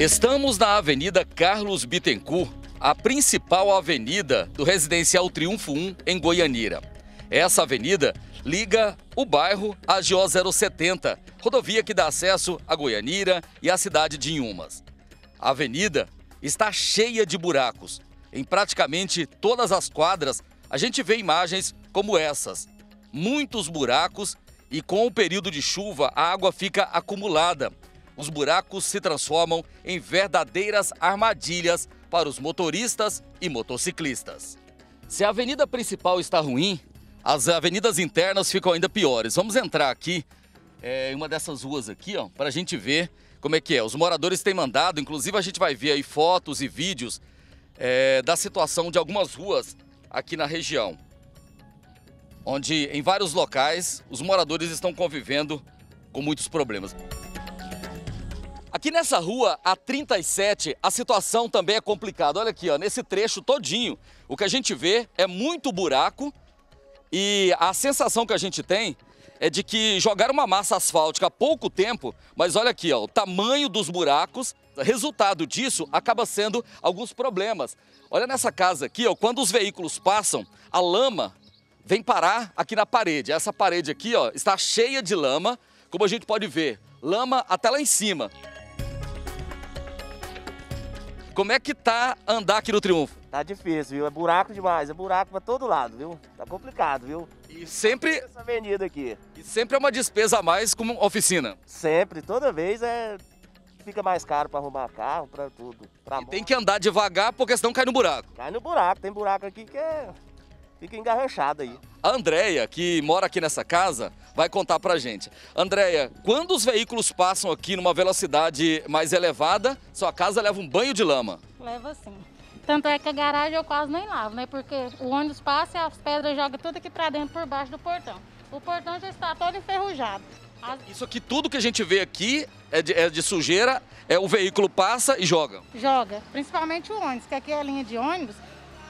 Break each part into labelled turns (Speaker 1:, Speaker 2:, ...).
Speaker 1: Estamos na Avenida Carlos Bittencourt, a principal avenida do Residencial Triunfo 1 em Goianira. Essa avenida liga o bairro à GO 070, rodovia que dá acesso a Goianira e à cidade de Inhumas. A avenida está cheia de buracos. Em praticamente todas as quadras, a gente vê imagens como essas. Muitos buracos e com o período de chuva a água fica acumulada. Os buracos se transformam em verdadeiras armadilhas para os motoristas e motociclistas. Se a avenida principal está ruim, as avenidas internas ficam ainda piores. Vamos entrar aqui é, em uma dessas ruas aqui, ó, para a gente ver como é que é. Os moradores têm mandado, inclusive a gente vai ver aí fotos e vídeos é, da situação de algumas ruas aqui na região, onde em vários locais os moradores estão convivendo com muitos problemas. Aqui nessa rua, a 37, a situação também é complicada. Olha aqui, ó, nesse trecho todinho, o que a gente vê é muito buraco e a sensação que a gente tem é de que jogaram uma massa asfáltica há pouco tempo, mas olha aqui, ó, o tamanho dos buracos, resultado disso acaba sendo alguns problemas. Olha nessa casa aqui, ó, quando os veículos passam, a lama vem parar aqui na parede. Essa parede aqui, ó, está cheia de lama, como a gente pode ver, lama até lá em cima. Como é que tá andar aqui no Triunfo?
Speaker 2: Tá difícil, viu? É buraco demais, é buraco pra todo lado, viu? Tá complicado, viu?
Speaker 1: E sempre,
Speaker 2: Essa avenida aqui.
Speaker 1: e sempre é uma despesa a mais como oficina.
Speaker 2: Sempre, toda vez é. Fica mais caro pra arrumar carro, pra tudo. Pra
Speaker 1: E tem que andar devagar porque senão cai no buraco.
Speaker 2: Cai no buraco, tem buraco aqui que é. Fica engarranchado aí.
Speaker 1: A Andréia, que mora aqui nessa casa, vai contar pra gente. Andréia, quando os veículos passam aqui numa velocidade mais elevada, sua casa leva um banho de lama.
Speaker 3: Leva sim. Tanto é que a garagem eu quase nem lavo, né? Porque o ônibus passa e as pedras jogam tudo aqui pra dentro por baixo do portão. O portão já está todo enferrujado. As-
Speaker 1: Isso aqui, tudo que a gente vê aqui é de, é de sujeira, é o veículo passa e joga.
Speaker 3: joga, principalmente o ônibus, que aqui é a linha de ônibus,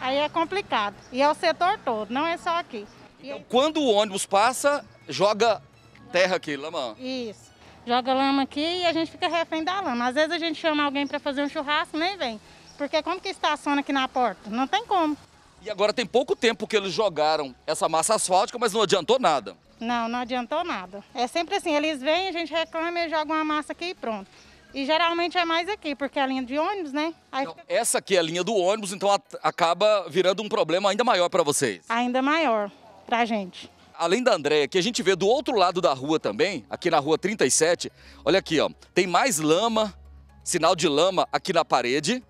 Speaker 3: aí é complicado. E é o setor todo, não é só aqui. E aí-
Speaker 1: Quando o ônibus passa, joga terra aqui, lama.
Speaker 3: Isso. Joga lama aqui e a gente fica refém da lama. Às vezes a gente chama alguém para fazer um churrasco, nem vem. Porque como que estaciona aqui na porta? Não tem como.
Speaker 1: E agora tem pouco tempo que eles jogaram essa massa asfáltica, mas não adiantou nada.
Speaker 3: Não, não adiantou nada. É sempre assim, eles vêm, a gente reclama e joga uma massa aqui e pronto. E geralmente é mais aqui, porque é a linha de ônibus, né?
Speaker 1: Então,
Speaker 3: fica
Speaker 1: essa aqui é a linha do ônibus, então a- acaba virando um problema ainda maior para vocês.
Speaker 3: ainda maior pra gente.
Speaker 1: Além da Andréia, que a gente vê do outro lado da rua também, aqui na rua 37, olha aqui, ó, tem mais lama, sinal de lama aqui na parede.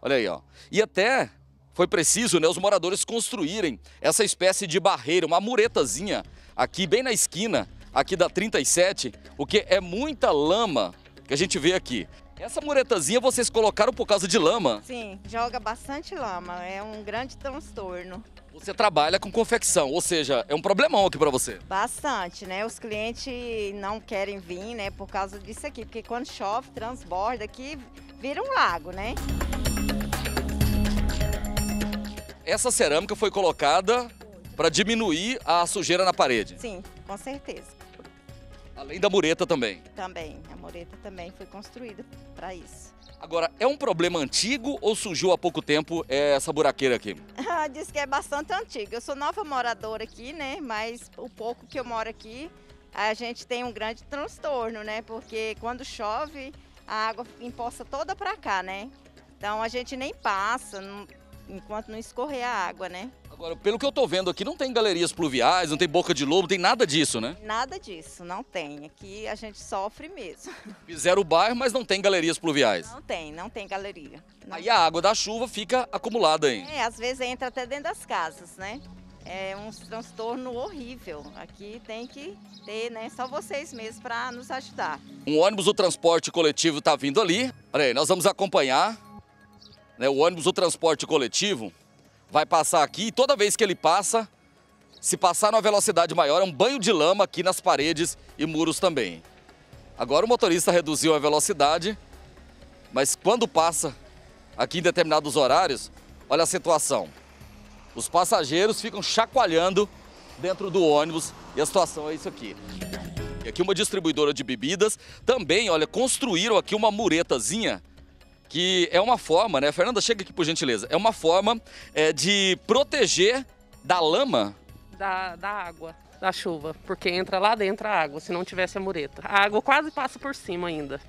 Speaker 1: Olha aí, ó. E até foi preciso, né, os moradores construírem essa espécie de barreira, uma muretazinha aqui bem na esquina, aqui da 37, o que é muita lama que a gente vê aqui. Essa muretazinha vocês colocaram por causa de lama.
Speaker 4: Sim, joga bastante lama, é um grande transtorno.
Speaker 1: Você trabalha com confecção, ou seja, é um problemão aqui para você.
Speaker 4: Bastante, né? Os clientes não querem vir, né, por causa disso aqui, porque quando chove, transborda aqui, vira um lago, né?
Speaker 1: Essa cerâmica foi colocada para diminuir a sujeira na parede,
Speaker 4: Sim, com certeza.
Speaker 1: Além da mureta também.
Speaker 4: Também, a mureta também foi construída para isso.
Speaker 1: Agora, é um problema antigo ou surgiu há pouco tempo essa buraqueira aqui?
Speaker 4: Diz que é bastante antigo. Eu sou nova moradora aqui, né? Mas o pouco que eu moro aqui, a gente tem um grande transtorno, né? Porque quando chove, a água empoça toda para cá, né? Então a gente nem passa não- enquanto não escorrer a água, né?
Speaker 1: Agora, pelo que eu tô vendo aqui, não tem galerias pluviais, não tem boca de lobo, não tem nada disso, né?
Speaker 4: Nada disso, não tem. Aqui a gente sofre mesmo.
Speaker 1: Fizeram o bairro, mas não tem galerias pluviais.
Speaker 4: Não tem, não tem galeria. Não.
Speaker 1: Aí a água da chuva fica acumulada aí.
Speaker 4: É, às vezes entra até dentro das casas, né? É um transtorno horrível. Aqui tem que ter, né? Só vocês mesmos para nos ajudar.
Speaker 1: Um ônibus do transporte coletivo está vindo ali. Olha aí, nós vamos acompanhar. né, o ônibus do transporte coletivo vai passar aqui e toda vez que ele passa, se passar numa velocidade maior, é um banho de lama aqui nas paredes e muros também. Agora o motorista reduziu a velocidade, mas quando passa aqui em determinados horários, olha a situação. Os passageiros ficam chacoalhando dentro do ônibus e a situação é isso aqui. E aqui uma distribuidora de bebidas também, olha, construíram aqui uma muretazinha que é uma forma, né? Fernanda, chega aqui por gentileza. É uma forma é, de proteger da lama.
Speaker 5: Da, da água, da chuva, porque entra lá dentro a água, se não tivesse a mureta. A água quase passa por cima ainda.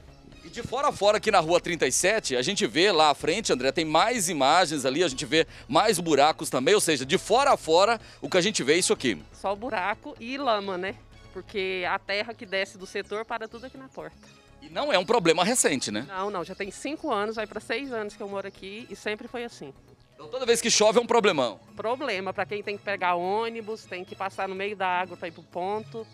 Speaker 1: E de fora a fora aqui na rua 37, a gente vê lá à frente, André, tem mais imagens ali, a gente vê mais buracos também, ou seja, de fora a fora, o que a gente vê é isso aqui.
Speaker 5: Só buraco e lama, né? Porque a terra que desce do setor para tudo aqui na porta.
Speaker 1: E não é um problema recente, né?
Speaker 5: Não, não, já tem cinco anos, vai para seis anos que eu moro aqui e sempre foi assim.
Speaker 1: Então toda vez que chove é um problemão.
Speaker 5: Problema para quem tem que pegar ônibus, tem que passar no meio da água para ir pro ponto.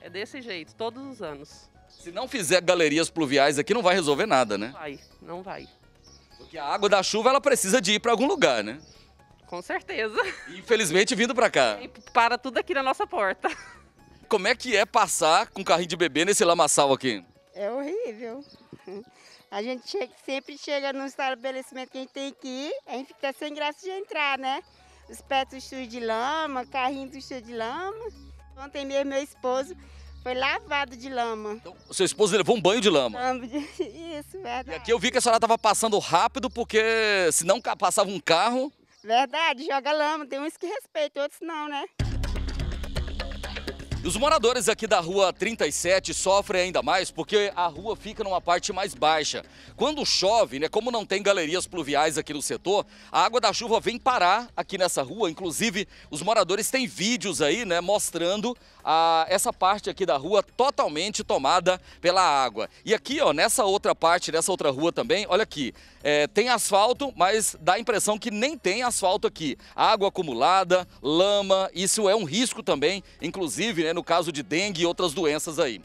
Speaker 5: É desse jeito, todos os anos.
Speaker 1: Se não fizer galerias pluviais aqui, não vai resolver nada, né?
Speaker 5: Vai, não vai.
Speaker 1: Porque a água da chuva, ela precisa de ir para algum lugar, né?
Speaker 5: Com certeza.
Speaker 1: Infelizmente, vindo para cá.
Speaker 5: E para tudo aqui na nossa porta.
Speaker 1: Como é que é passar com carrinho de bebê nesse lamaçal aqui?
Speaker 6: É horrível. A gente chega- sempre chega num estabelecimento que a gente tem que ir, a gente fica sem graça de entrar, né? Os pés tudo cheios de lama, carrinho tudo cheio de lama. Ontem mesmo meu esposo foi lavado de lama.
Speaker 1: Então, seu esposo levou um banho de lama.
Speaker 6: Isso,
Speaker 1: E
Speaker 6: verdade.
Speaker 1: aqui eu vi que a senhora estava passando rápido, porque se não passava um carro,
Speaker 6: Verdade, joga lama. Tem uns que respeitam, outros não, né?
Speaker 1: Os moradores aqui da rua 37 sofrem ainda mais porque a rua fica numa parte mais baixa. Quando chove, né, como não tem galerias pluviais aqui no setor, a água da chuva vem parar aqui nessa rua. Inclusive, os moradores têm vídeos aí, né, mostrando a, essa parte aqui da rua totalmente tomada pela água. E aqui, ó, nessa outra parte, nessa outra rua também, olha aqui, é, tem asfalto, mas dá a impressão que nem tem asfalto aqui. Água acumulada, lama, isso é um risco também, inclusive, né, no caso de dengue e outras doenças aí.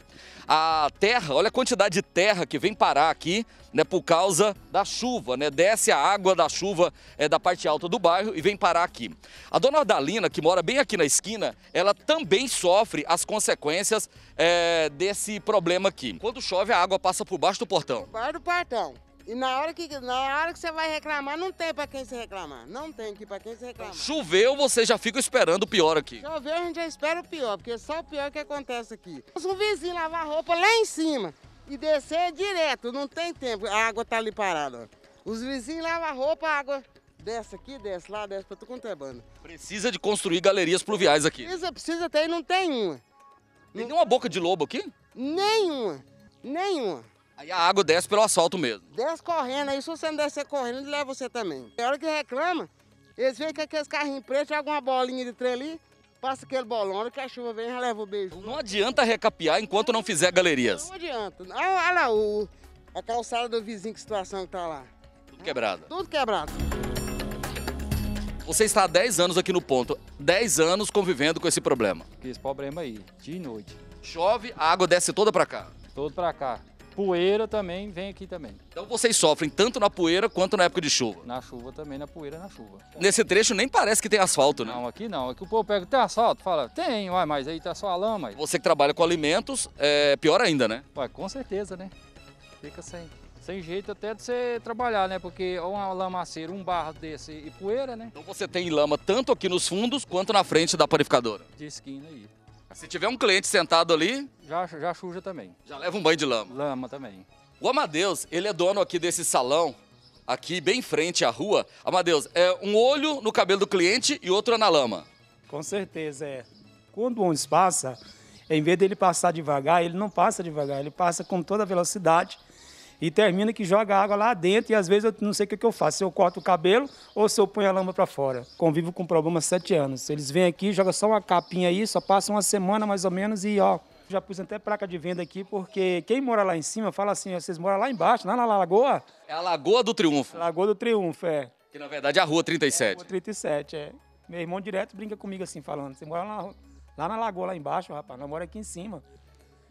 Speaker 1: A terra, olha a quantidade de terra que vem parar aqui, né, por causa da chuva, né? Desce a água da chuva é, da parte alta do bairro e vem parar aqui. A dona Adalina, que mora bem aqui na esquina, ela também sofre as consequências é, desse problema aqui. Quando chove, a água passa por baixo do portão.
Speaker 7: Bar do portão. E na hora, que, na hora que você vai reclamar, não tem pra quem você reclamar. Não tem aqui pra quem você reclamar.
Speaker 1: Choveu, você já fica esperando o pior aqui.
Speaker 7: Choveu, a gente já espera o pior, porque só o pior que acontece aqui. Se um vizinho lavar roupa lá em cima e descer direto, não tem tempo, a água tá ali parada. Os vizinhos lavam roupa, a água desce aqui, desce lá, desce pra tu quanto é banda.
Speaker 1: Precisa de construir galerias pluviais aqui.
Speaker 7: Precisa, precisa ter e não tem uma.
Speaker 1: Tem nenhuma boca de lobo aqui?
Speaker 7: Nenhuma. Nenhuma.
Speaker 1: Aí a água desce pelo asfalto mesmo.
Speaker 7: Desce correndo, aí se você não descer correndo, ele leva você também. Na hora que reclama, eles veem que aqueles carrinhos pretos, jogam uma bolinha de trem ali, passa aquele bolão, que a chuva vem, já leva o beijo.
Speaker 1: Não adianta recapear enquanto não fizer galerias.
Speaker 7: Não adianta. Olha, olha lá o, a calçada do vizinho, que situação que tá lá.
Speaker 1: Tudo quebrado.
Speaker 7: Tudo quebrado.
Speaker 1: Você está há 10 anos aqui no ponto. 10 anos convivendo com esse problema.
Speaker 8: Esse problema aí, dia e noite.
Speaker 1: Chove, a água desce toda para cá.
Speaker 8: Todo pra cá. Poeira também vem aqui também.
Speaker 1: Então vocês sofrem tanto na poeira quanto na época de chuva.
Speaker 8: Na chuva também, na poeira, na chuva.
Speaker 1: Nesse trecho nem parece que tem asfalto, né?
Speaker 8: Não, aqui não. Aqui o povo pega, tem asfalto? Fala, tem, uai, mas aí tá só a lama. aí.
Speaker 1: Você que trabalha com alimentos, é pior ainda, né?
Speaker 8: Uai, com certeza, né? Fica sem, sem jeito até de você trabalhar, né? Porque uma lamaceira, um barro desse e poeira, né?
Speaker 1: Então você tem lama tanto aqui nos fundos quanto na frente da panificadora.
Speaker 8: De esquina aí.
Speaker 1: Se tiver um cliente sentado ali,
Speaker 8: Já, já suja também.
Speaker 1: já leva um banho de lama.
Speaker 8: Lama também.
Speaker 1: O Amadeus, ele é dono aqui desse salão, aqui bem em frente à rua. Amadeus, é um olho no cabelo do cliente e outro é na lama.
Speaker 9: Com certeza, é. Quando o ônibus passa, em vez dele passar devagar, ele não passa devagar, ele passa com toda a velocidade e termina que joga água lá dentro e às vezes eu não sei o que, que eu faço, se eu corto o cabelo ou se eu ponho a lama para fora. Convivo com problema há sete anos. Eles vêm aqui, jogam só uma capinha aí, só passa uma semana mais ou menos e ó, já pus até placa de venda aqui porque quem mora lá em cima fala assim, vocês moram lá embaixo, lá na lagoa?
Speaker 1: É a Lagoa do Triunfo,
Speaker 9: Lagoa do Triunfo, é.
Speaker 1: que na verdade é a Rua 37.
Speaker 9: Rua 37, é. Meu irmão direto brinca comigo assim, falando. Você mora lá, lá na lagoa, lá embaixo, rapaz. Nós moramos aqui em cima.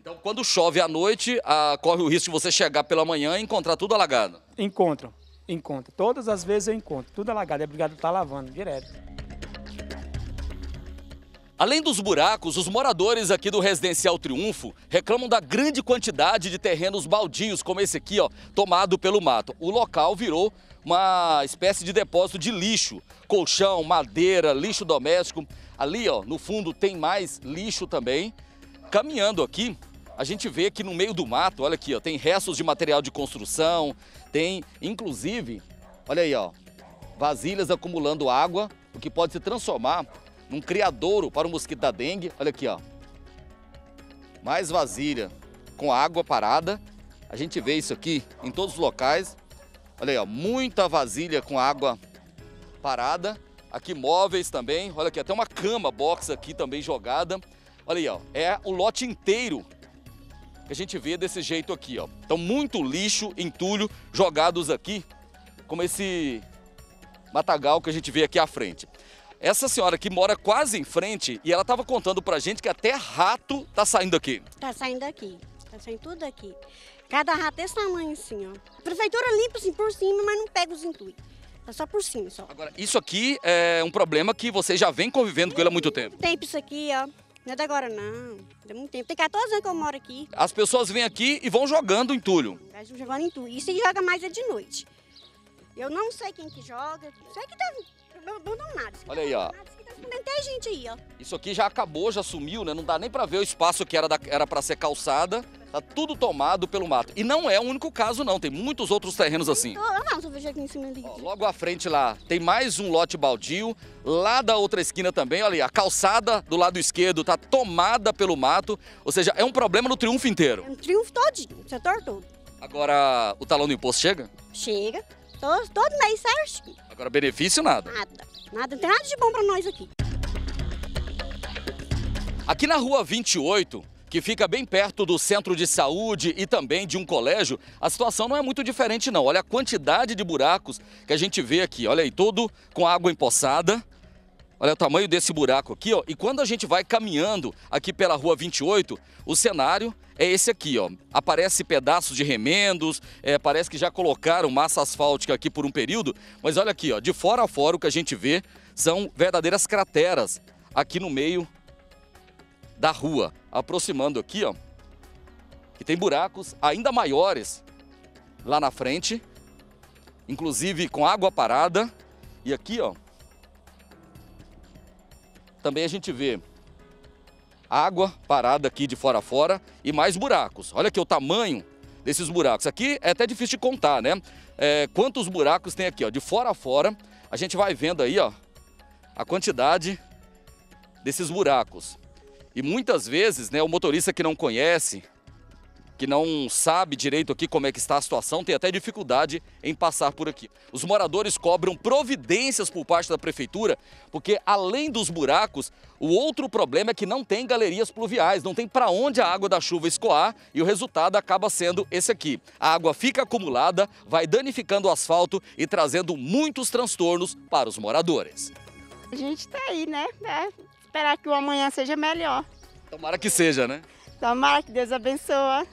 Speaker 1: Então quando chove à noite, ah, corre o risco de você chegar pela manhã e encontrar tudo alagado.
Speaker 9: Encontram, encontram. Todas as vezes eu encontro. Tudo alagado. É obrigado a estar lavando, direto.
Speaker 1: Além dos buracos, os moradores aqui do Residencial Triunfo reclamam da grande quantidade de terrenos baldios, como esse aqui, ó, tomado pelo mato. O local virou uma espécie de depósito de lixo, colchão, madeira, lixo doméstico. Ali, ó, no fundo tem mais lixo também. Caminhando aqui, a gente vê que no meio do mato, olha aqui, ó, tem restos de material de construção, tem inclusive, olha aí, ó, vasilhas acumulando água, o que pode se transformar num criadouro para o mosquito da dengue. Olha aqui, ó. Mais vasilha com água parada. A gente vê isso aqui em todos os locais. Olha aí, ó, muita vasilha com água parada. Aqui móveis também. Olha aqui, até uma cama box aqui também jogada. Olha aí, ó, é o lote inteiro que a gente vê desse jeito aqui, ó. Então muito lixo, entulho jogados aqui, como esse matagal que a gente vê aqui à frente. Essa senhora aqui mora quase em frente e ela estava contando pra gente que até rato tá saindo aqui.
Speaker 10: Tá saindo daqui. Tá saindo tudo daqui. Cada rato desse tamanho assim, ó. A prefeitura limpa assim por cima, mas não pega os entulhos. Tá só por cima, só.
Speaker 1: Agora, isso aqui é um problema que você já vem convivendo com ele há muito tempo.
Speaker 10: Tempo isso aqui, ó. Não é de agora, não. Tem muito tempo. Tem 14 anos que eu moro aqui.
Speaker 1: As pessoas vêm aqui e vão jogando entulho.
Speaker 10: Vai jogando entulho. E se joga mais é de noite. Eu não sei quem que joga. Sei que tá abandonado.
Speaker 1: Olha aí, ó.
Speaker 10: Tem gente aí, ó.
Speaker 1: Isso aqui já acabou, já sumiu, né? Não dá nem pra ver o espaço que era da, era para ser calçada. Tá tudo tomado pelo mato. E não é o único caso, não. Tem muitos outros terrenos assim.
Speaker 10: Eu não, só vejo aqui em cima ali.
Speaker 1: Ó, logo à frente lá, tem mais um lote baldio. Lá da outra esquina também, olha aí, a calçada do lado esquerdo tá tomada pelo mato. Ou seja, é um problema no triunfo inteiro.
Speaker 10: É um triunfo todinho, o setor todo.
Speaker 1: Agora, o talão do imposto chega?
Speaker 10: Chega. Todo, todo mês certinho.
Speaker 1: Agora, benefício nada.
Speaker 10: Nada. Nada. Não tem nada de bom pra nós aqui.
Speaker 1: Aqui na rua 28, que fica bem perto do centro de saúde e também de um colégio, a situação não é muito diferente não. Olha a quantidade de buracos que a gente vê aqui. Olha aí, todo com água empoçada. Olha o tamanho desse buraco aqui, ó. E quando a gente vai caminhando aqui pela rua 28, o cenário é esse aqui, ó. Aparece pedaços de remendos, é, parece que já colocaram massa asfáltica aqui por um período, mas olha aqui, ó, de fora a fora o que a gente vê são verdadeiras crateras aqui no meio da rua, aproximando aqui, ó, que tem buracos ainda maiores lá na frente, inclusive com água parada. E aqui, ó, também a gente vê água parada aqui de fora a fora e mais buracos. Olha aqui o tamanho desses buracos. Aqui é até difícil de contar, né? É, quantos buracos tem aqui, ó, de fora a fora. A gente vai vendo aí, ó, a quantidade desses buracos. E muitas vezes, né, o motorista que não conhece, que não sabe direito aqui como é que está a situação, tem até dificuldade em passar por aqui. Os moradores cobram providências por parte da prefeitura, porque além dos buracos, o outro problema é que não tem galerias pluviais, não tem para onde a água da chuva escoar e o resultado acaba sendo esse aqui. A água fica acumulada, vai danificando o asfalto e trazendo muitos transtornos para os moradores.
Speaker 6: A gente está aí, né? É, esperar que o amanhã seja melhor.
Speaker 1: Tomara que seja, né?
Speaker 6: Tomara que Deus abençoe.